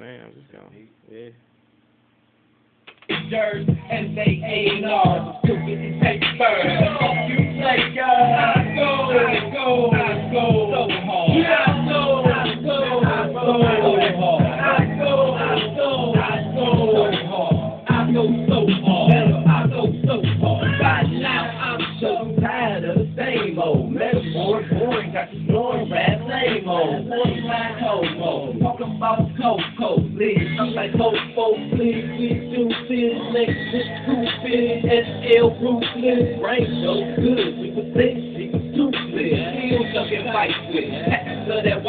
Man, I'm just going. Yeah. Dirt and they A&R, stupid and. Fuck you, player. I go, I go, I go so hard. I go, I go, I go so hard. I go, I go, I go so hard. I go so hard. I go so hard. By now I'm so tired of the same old metaphor, boring, got you snoring, rap, same I'm like Coco, please. We do this next to stupid SL ruthless. Right, so good, we was was toothless. Still jumping fights with, packs of that.